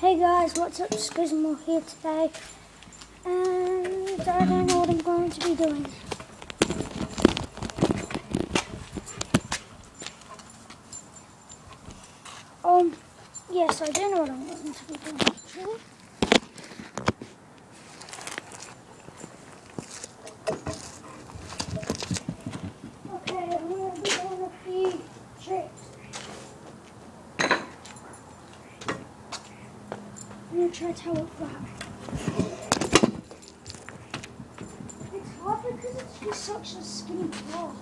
Hey guys, what's up? Squizmo here today, and I don't know what I'm going to be doing. Um, yes, I do know what I'm going to be doing actually. Okay, I'm going to be doing a few tricks. I'm to try to tell it back. It's hard because it's just such a skinny cloth.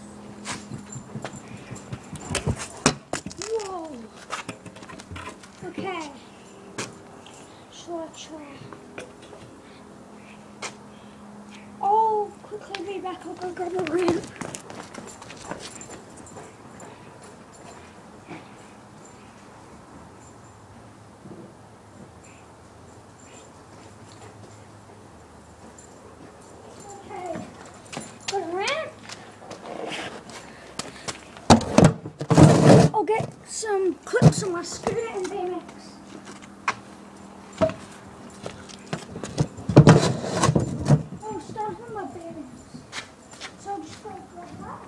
Whoa. Okay. Shall I try? Oh, quickly be back. I'll go grab a ramp. Okay. Got a ramp. I'll get some clips on my scooter and BMX. Oh, stuff on my BMX. So I'll just go grab that.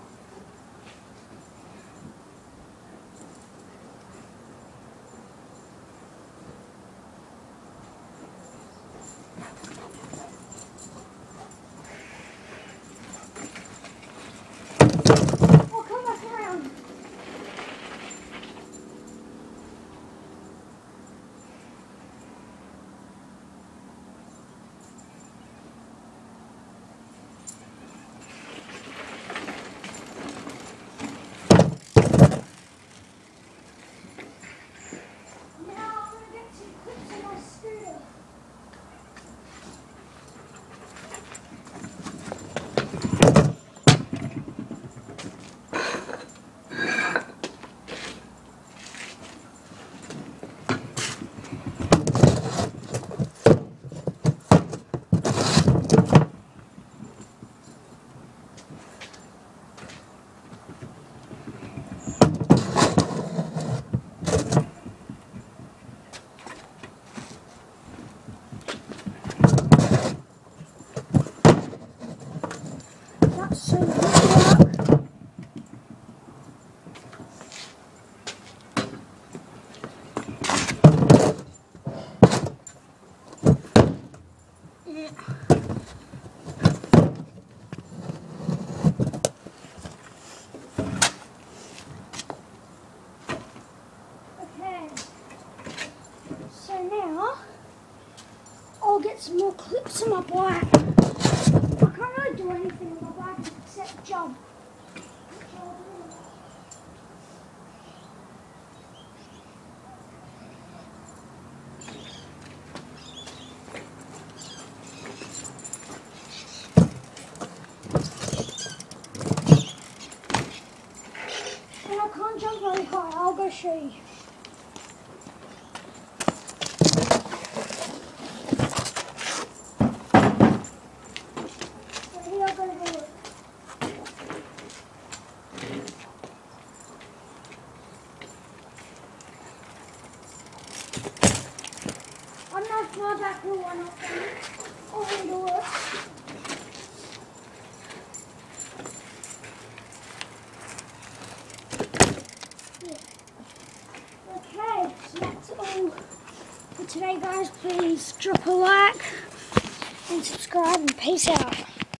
I'll come back around. Now I'm gonna get some clips on my scooter. That's so now I'll get some more clips on my bike. I can't really do anything with my bike except jump. Which I'll do. And I can't jump very high. I'll go show you. I'm not back who one up there. Oh, I'm gonna do it. Yeah. Okay, so that's all for today, guys. Please drop a like and subscribe, and peace out.